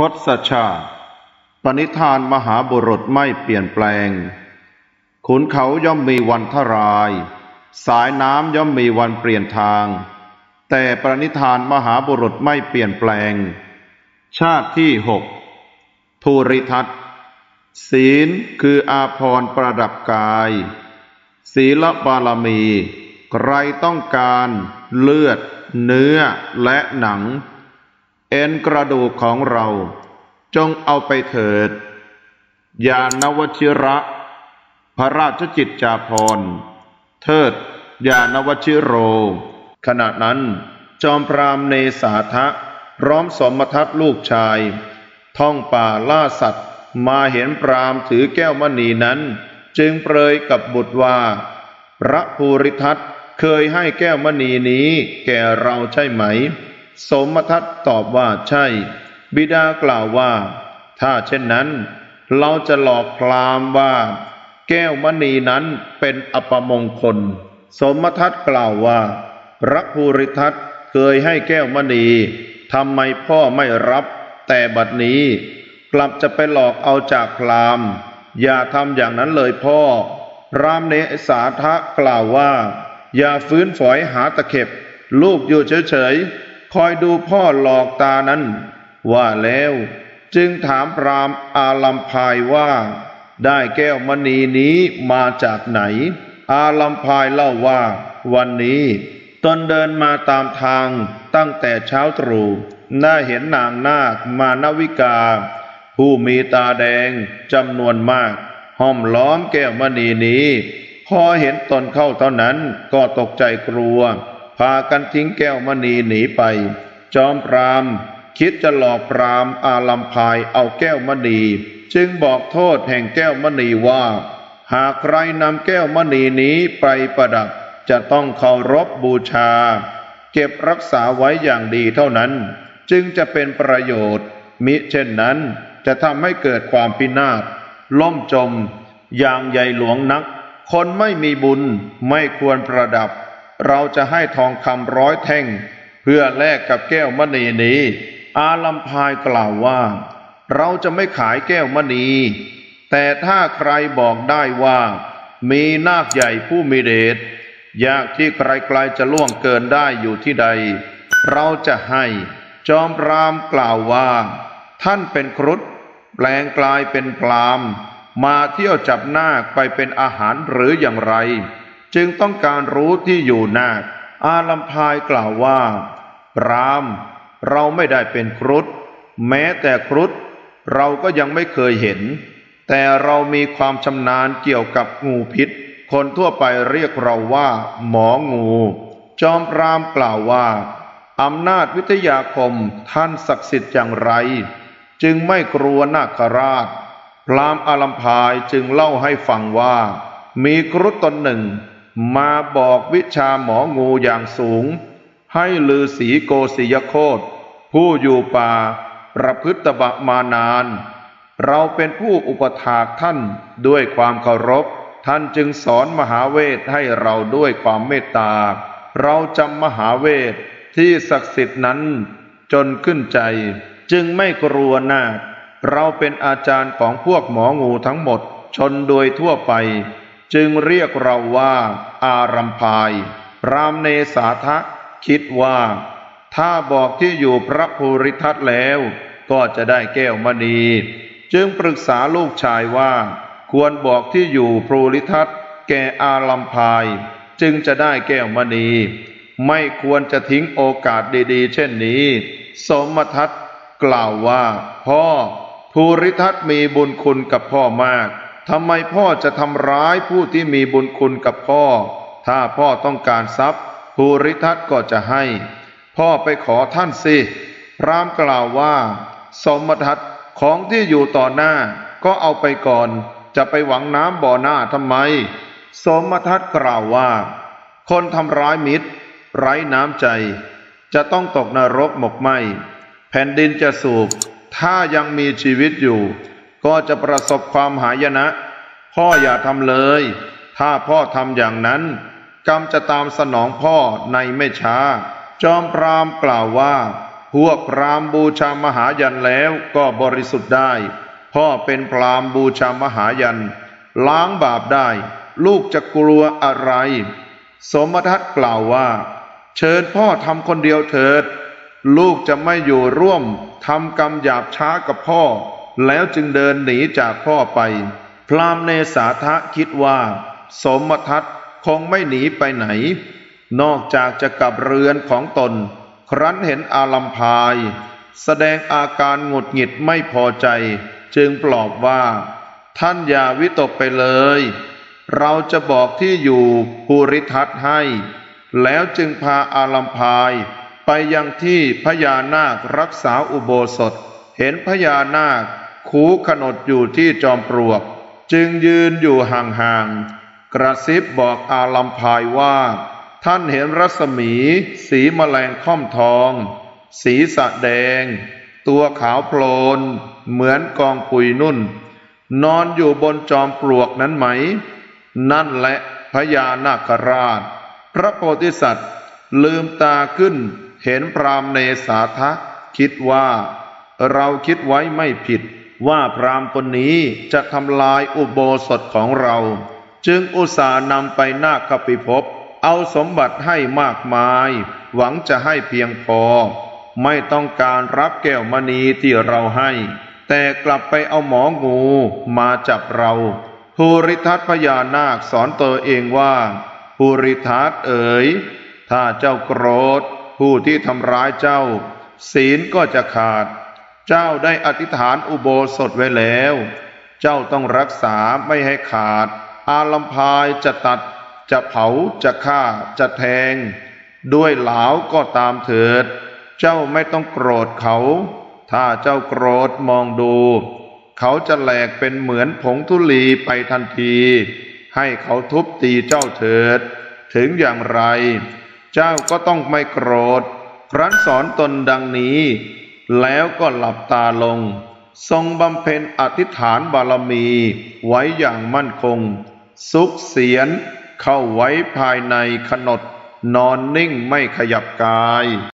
ทศชาติ ปณิธานมหาบุรุษไม่เปลี่ยนแปลง ขุนเขาย่อมมีวันทราย สายน้ำย่อมมีวันเปลี่ยนทาง แต่ปณิธานมหาบุรุษไม่เปลี่ยนแปลง ชาติที่หกภูริทัตศีลคืออาภรณ์ประดับกาย ศีลบารมี ใครต้องการเลือด เนื้อและหนัง เอ็นกระดูกของเรา จงเอาไปเถิด ยานวชิระ พระราชจิตจาพร เทิด ยานวชิโร ขณะนั้น จอมพรามเนสาทะ พร้อมสมทัตลูกชาย ท่องป่าล่าสัตว์ มาเห็นพรามถือแก้วมณีนั้น จึงเปรยกับบุตรว่า พระภูริทัตเคยให้แก้วมณีนี้แก่เราใช่ไหม สมทัตตอบว่าใช่ บิดากล่าวว่า ถ้าเช่นนั้น เราจะหลอกพรามว่า แก้วมณีนั้นเป็นอัปมงคล สมทัตกล่าวว่าพระภูริทัตเคยให้แก้วมณีทำไมพ่อไม่รับ แต่บัดนี้ กลับจะไปหลอกเอาจากพรามอย่าทำอย่างนั้นเลยพ่อ รามเนสาทะกล่าวว่า อย่าฟื้นฝอยหาตะเข็บ ลูกอยู่เฉยๆ คอยดูพ่อหลอกตานั้น ว่าแล้วจึงถามพรามอาลัมพายว่า ได้แก้วมณีนี้มาจากไหน อาลัมพายเล่าว่า วันนี้ตนเดินมาตามทางตั้งแต่เช้าตรู่น่าเห็นนางนาคมานวิกา ผู้มีตาแดงจำนวนมาก ห้อมล้อมแก้วมณีนี้ พอเห็นตนเข้าเท่านั้นก็ตกใจกลัว พากันทิ้งแก้วมณีหนีไป จอมพรามคิดจะหลอกพรามอาลัมพายเอาแก้วมณี จึงบอกโทษแห่งแก้วมณีว่า หากใครนำแก้วมณีนี้ไปประดับจะต้องเคารพบูชา เก็บรักษาไว้อย่างดีเท่านั้น จึงจะเป็นประโยชน์ มิเช่นนั้นจะทำให้เกิดความพินาศล่มจม อย่างใหญ่หลวงนัก คนไม่มีบุญไม่ควรประดับ เราจะให้ทองคำร้อยแท่ง เพื่อแลกกับแก้วมณีนี้ อาลัมพายกล่าวว่า เราจะไม่ขายแก้วมณี แต่ถ้าใครบอกได้ว่า มีนาคใหญ่ผู้มีเดชยากที่ใครๆจะล่วงเกินได้อยู่ที่ใด เราจะให้จอมรามกล่าวว่า ท่านเป็นครุฑแปลงกลายเป็นพราม มาเที่ยวจับนาคไปเป็นอาหารหรืออย่างไร จึงต้องการรู้ที่อยู่นาคอาลัมพายกล่าวว่าพรามเราไม่ได้เป็นครุฑแม้แต่ครุฑเราก็ยังไม่เคยเห็น แต่เรามีความชำนาญเกี่ยวกับงูพิษ คนทั่วไปเรียกเราว่า หมองู จอมพรามกล่าวว่าอำนาจวิทยาคมท่านศักดิ์สิทธิ์อย่างไร จึงไม่กลัวนาคราช พรามอาลัมพายจึงเล่าให้ฟังว่า มีครุฑตนหนึ่ง มาบอกวิชาหมองูอย่างสูง ให้ลือสีโกศิยโคตผู้อยู่ป่าประพฤติบะมานาน เราเป็นผู้อุปถากท่านด้วยความเคารพ ท่านจึงสอนมหาเวทให้เราด้วยความเมตตา เราจำมหาเวทที่ศักดิ์สิทธิ์นั้นจนขึ้นใจ จึงไม่กลัวนาคเราเป็นอาจารย์ของพวกหมองูทั้งหมดชนโดยทั่วไป จึงเรียกเราว่า อารัมพาย รามเนสาทะคิดว่า ถ้าบอกที่อยู่พระภูริทัตแล้ว ก็จะได้แก้วมณี จึงปรึกษาลูกชายว่า ควรบอกที่อยู่ภูริทัตแก่อาลัมพาย จึงจะได้แก้วมณี ไม่ควรจะทิ้งโอกาสดีๆ เช่นนี้ สมทัตกล่าวว่า พ่อภูริทัตมีบุญคุณกับพ่อมาก ทำไมพ่อจะทำร้ายผู้ที่มีบุญคุณกับพ่อ ถ้าพ่อต้องการทรัพย์ภูริทัตก็จะให้ พ่อไปขอท่านสิ พรามกล่าวว่า สมทัตของที่อยู่ต่อหน้า ก็เอาไปก่อน จะไปหวังน้ำบ่อหน้าทำไม สมทัตกล่าวว่า คนทำร้ายมิตร ไร้น้ำใจ จะต้องตกนรกหมกไหมแผ่นดินจะสูบ ถ้ายังมีชีวิตอยู่ ก็จะประสบความหายนะ พ่ออย่าทำเลย ถ้าพ่อทำอย่างนั้น กรรมจะตามสนองพ่อในไม่ช้า จอมพรามกล่าวว่า พวกพรามบูชามหายันแล้วก็บริสุทธิ์ได้ พ่อเป็นพรามบูชามหายัน ล้างบาปได้ ลูกจะกลัวอะไร สมทัตกล่าวว่า เชิญพ่อทำคนเดียวเถิด ลูกจะไม่อยู่ร่วมทำกรรมหยาบช้ากับพ่อ แล้วจึงเดินหนีจากพ่อไป พรามเนสาทะคิดว่า สมทัตคงไม่หนีไปไหน นอกจากจะกลับเรือนของตน ครั้นเห็นอาลัมพาย แสดงอาการหงุดหงิดไม่พอใจ จึงปลอบว่า ท่านอย่าวิตกไปเลย เราจะบอกที่อยู่ภูริทัตให้ แล้วจึงพาอาลัมพายไปยังที่พญานาครักษาอุโบสถ เห็นพญานาค คูขนดอยู่ที่จอมปลวก จึงยืนอยู่ห่างๆ กระซิบบอกอาลัมพายว่า ท่านเห็นรัศมี สีแมลงค่อมทอง สีสะแดง ตัวขาวโพลน เหมือนกองปุยนุ่น นอนอยู่บนจอมปลวกนั้นไหม นั่นแหละพญานาคราช พระโพธิสัตว์ ลืมตาขึ้น เห็นพรามเนสาทะคิดว่า เราคิดไว้ไม่ผิด ว่าพรามคนนี้จะทำลายอุโบสถของเรา จึงอุตส่าห์นำไปนาคปิภพเอาสมบัติให้มากมาย หวังจะให้เพียงพอ ไม่ต้องการรับแก้วมณีที่เราให้ แต่กลับไปเอาหมองูมาจับเราภูริทัตพญานาคสอนตัวเองว่าภูริทัตเอ๋ย ถ้าเจ้าโกรธ ผู้ที่ทำร้ายเจ้า ศีลก็จะขาด เจ้าได้อธิษฐานอุโบสถไว้แล้ว เจ้าต้องรักษาไม่ให้ขาด อาลัมพายจะตัด จะเผาจะฆ่าจะแทง ด้วยเหลาก็ตามเถิด เจ้าไม่ต้องโกรธเขา ถ้าเจ้าโกรธมองดู เขาจะแหลกเป็นเหมือนผงธุลีไปทันที ให้เขาทุบตีเจ้าเถิด ถึงอย่างไร เจ้าก็ต้องไม่โกรธครั้นสอนตนดังนี้ แล้วก็หลับตาลง ทรงบำเพ็ญอธิษฐานบารมีไว้อย่างมั่นคง สุขเสียนเข้าไว้ภายในขนดนอนนิ่งไม่ขยับกาย